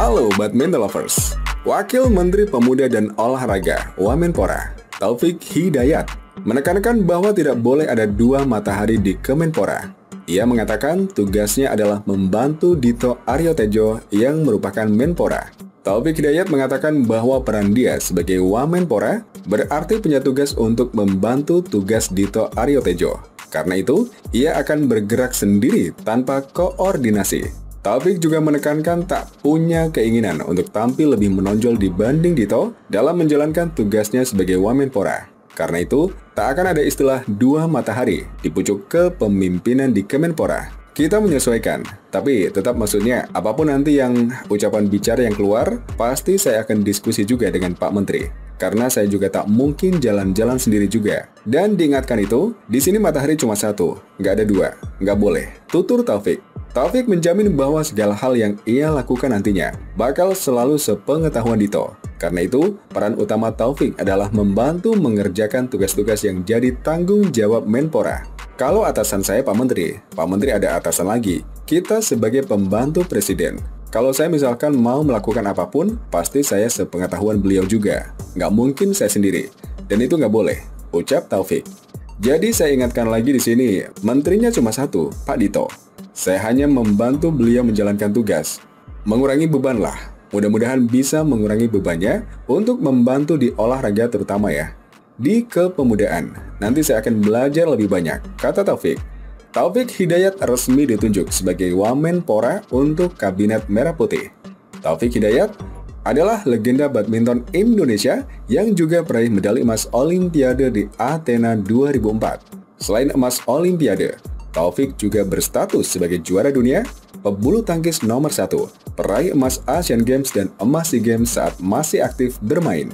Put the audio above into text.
Badminton Lovers. Wakil Menteri Pemuda dan Olahraga Wamenpora, Taufik Hidayat, menekankan bahwa tidak boleh ada dua matahari di Kemenpora. Ia mengatakan tugasnya adalah membantu Dito Aryo Tejo yang merupakan Menpora. Taufik Hidayat mengatakan bahwa peran dia sebagai Wamenpora berarti punya tugas untuk membantu tugas Dito Aryo Tejo. Karena itu, ia akan bergerak sendiri tanpa koordinasi. Taufik juga menekankan tak punya keinginan untuk tampil lebih menonjol dibanding Dito dalam menjalankan tugasnya sebagai Wamenpora. Karena itu, tak akan ada istilah dua matahari di pucuk kepemimpinan di Kemenpora. Kita menyesuaikan, tapi tetap maksudnya apa pun nanti yang ucapan bicara yang keluar, pasti saya akan diskusi juga dengan Pak Menteri. Karena saya juga tak mungkin jalan-jalan sendiri juga. Dan diingatkan itu, di sini matahari cuma satu, nggak ada dua, nggak boleh. Tutur Taufik. Taufik menjamin bahwa segala hal yang ia lakukan nantinya bakal selalu sepengetahuan Dito. Karena itu, peran utama Taufik adalah membantu mengerjakan tugas-tugas yang jadi tanggung jawab Menpora. Kalau atasan saya Pak Menteri, Pak Menteri ada atasan lagi. Kita sebagai pembantu presiden. Kalau saya misalkan mau melakukan apa pun, pasti saya sepengetahuan beliau juga. Nggak mungkin saya sendiri. Dan itu nggak boleh. Ucap Taufik. Jadi saya ingatkan lagi di sini, menterinya cuma satu, Pak Dito. Saya hanya membantu beliau menjalankan tugas. Mengurangi beban lah. Mudah-mudahan bisa mengurangi bebannya untuk membantu di olahraga terutama ya. Di kepemudaan, nanti saya akan belajar lebih banyak, kata Taufik. Taufik Hidayat resmi ditunjuk sebagai Wamen Pora untuk Kabinet Merah Putih. Taufik Hidayat adalah legenda badminton Indonesia yang juga peraih medali emas Olimpiade di Athena 2004. Selain emas Olimpiade, Taufik juga berstatus sebagai juara dunia, pebulu tangkis nomor satu, peraih emas Asian Games dan emas SEA Games saat masih aktif bermain.